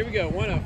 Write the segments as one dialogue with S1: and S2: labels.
S1: here we go. One up.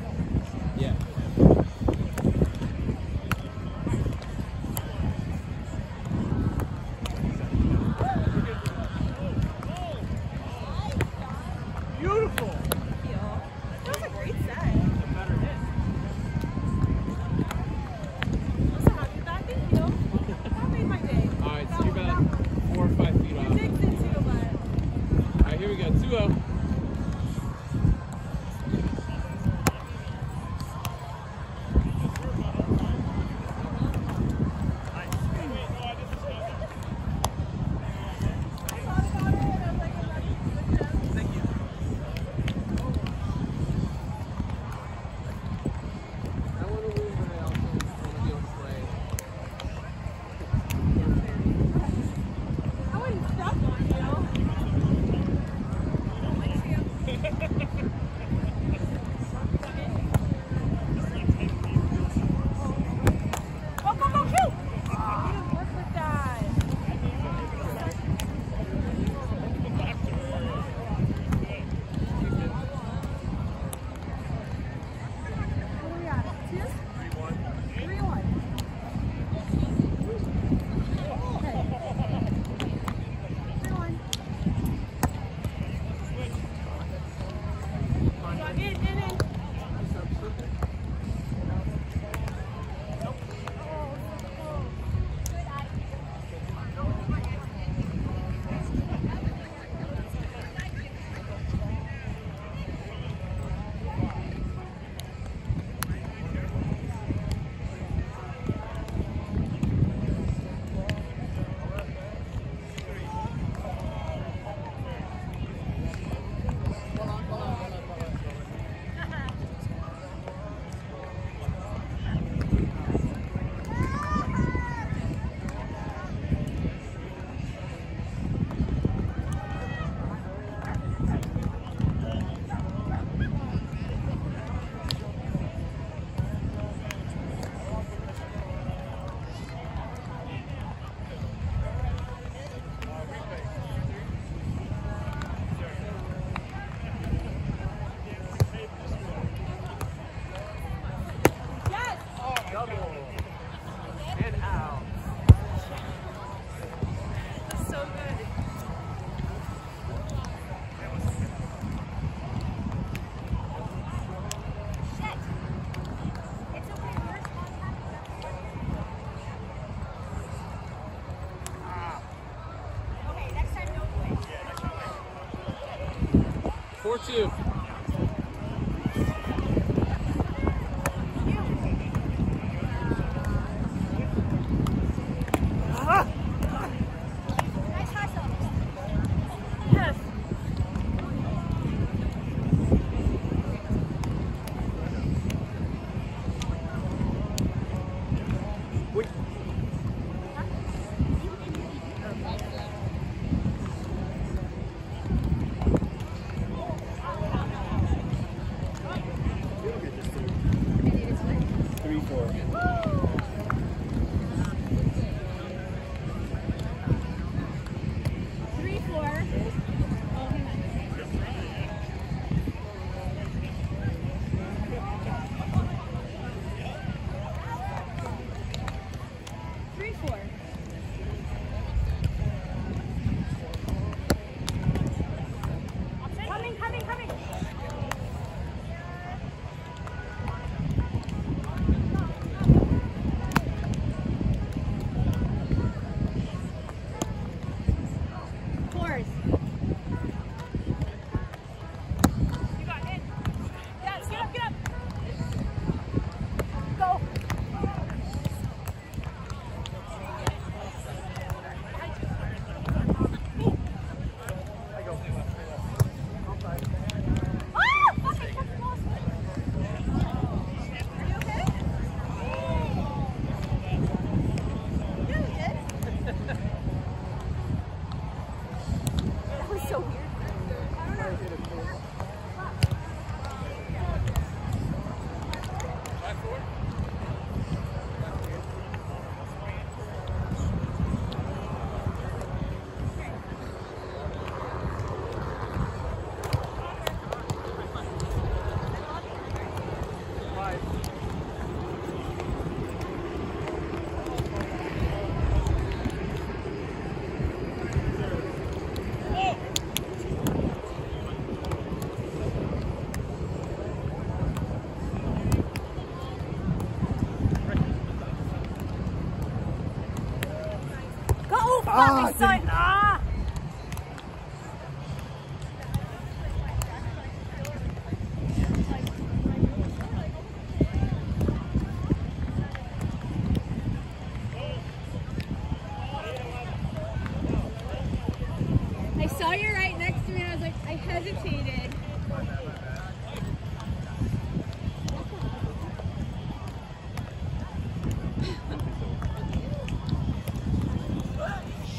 S1: outside.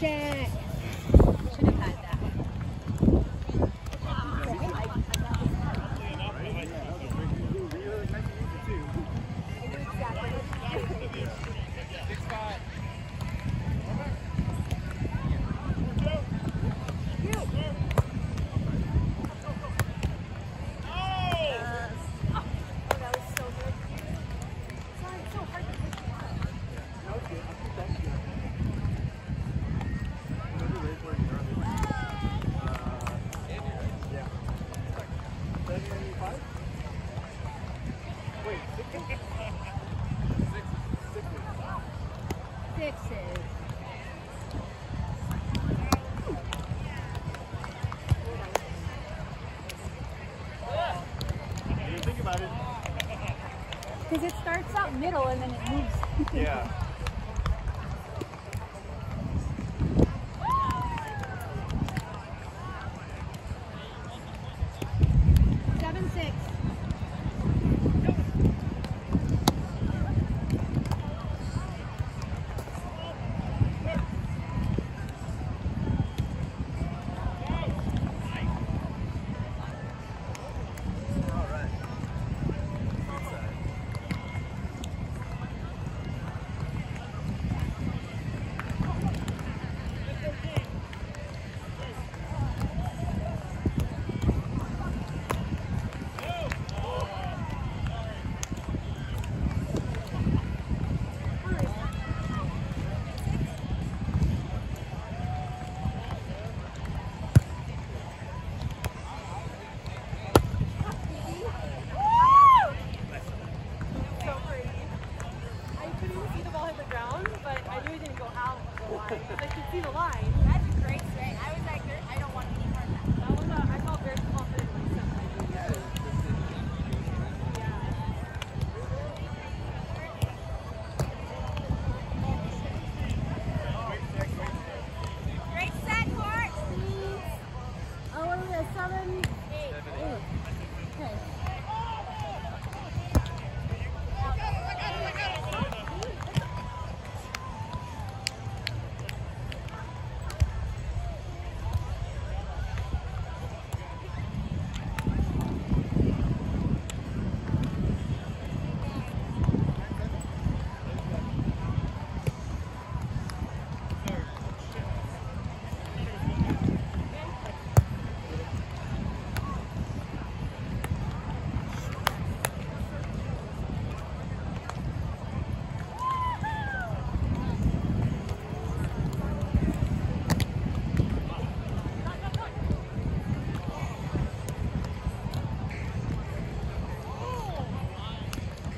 S1: Jack.
S2: Because it starts out middle and then it moves.
S1: yeah.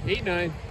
S2: Eight,
S3: nine.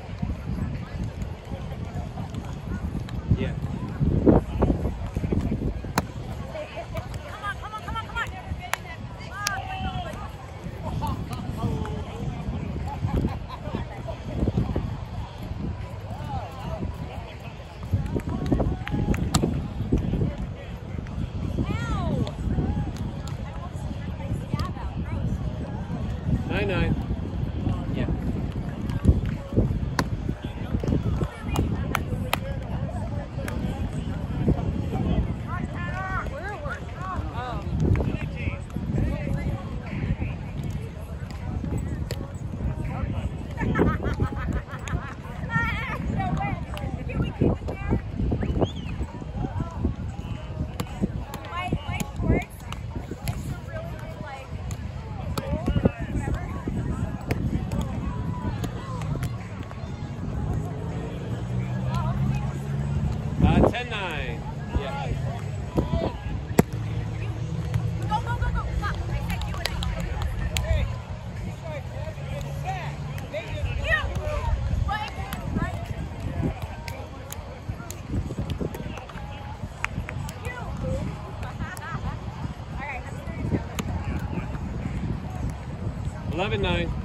S3: 11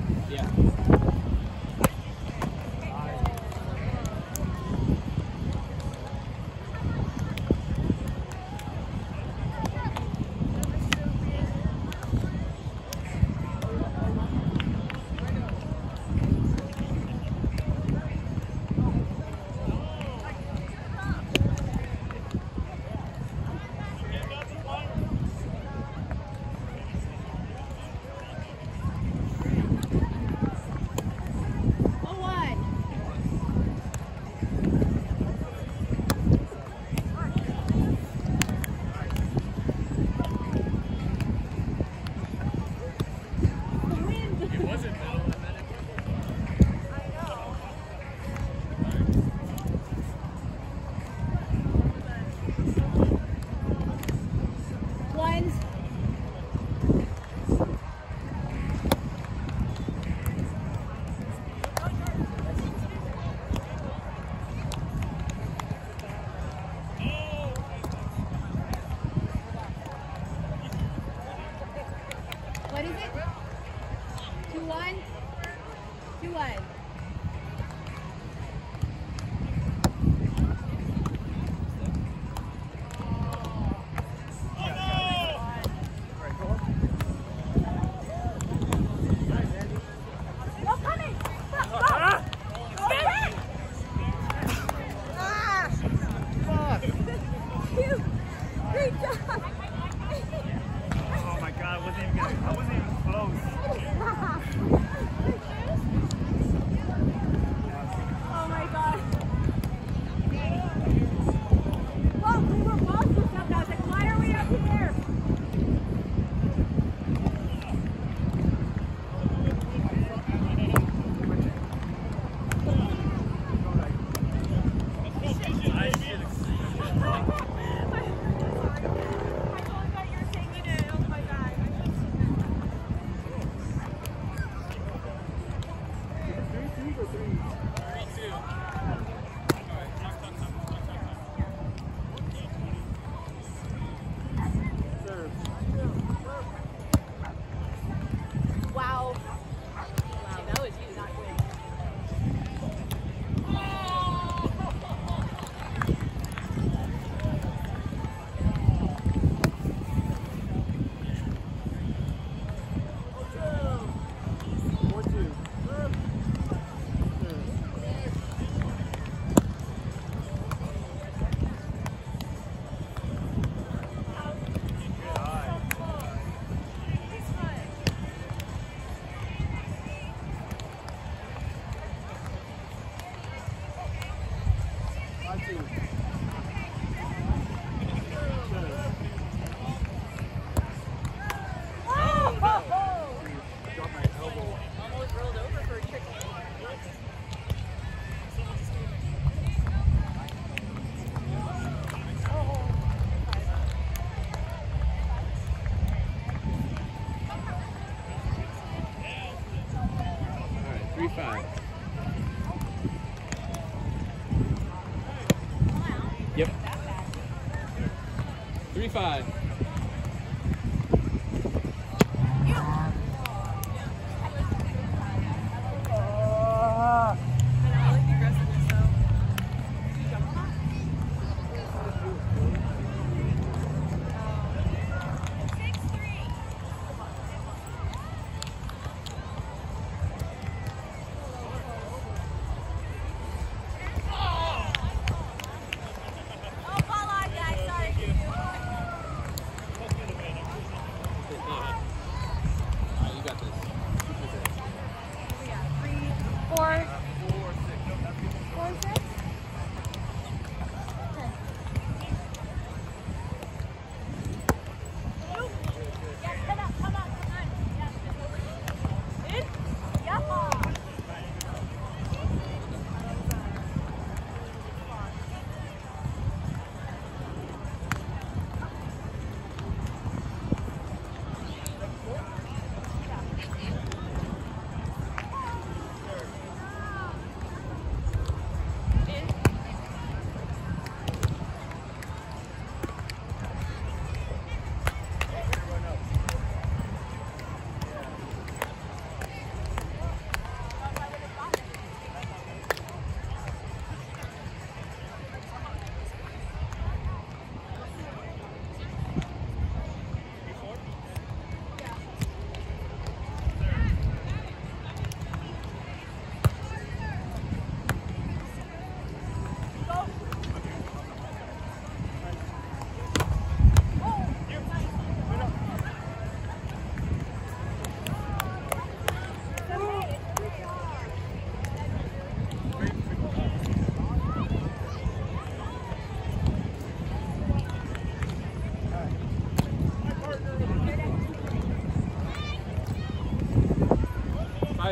S3: 3 5.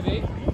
S3: live aí.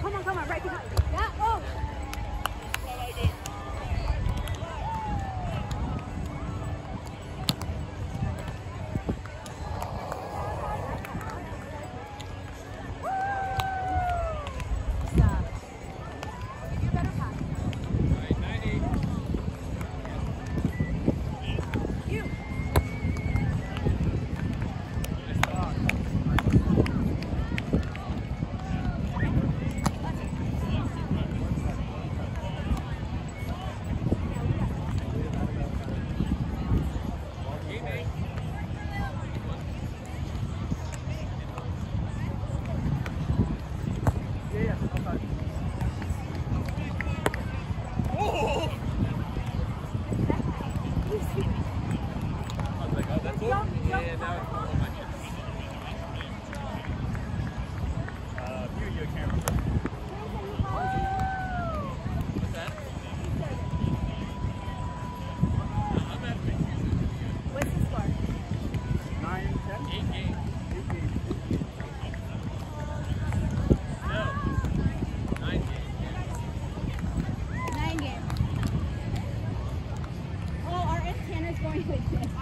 S4: Come on, come on, right behind.
S1: 谢谢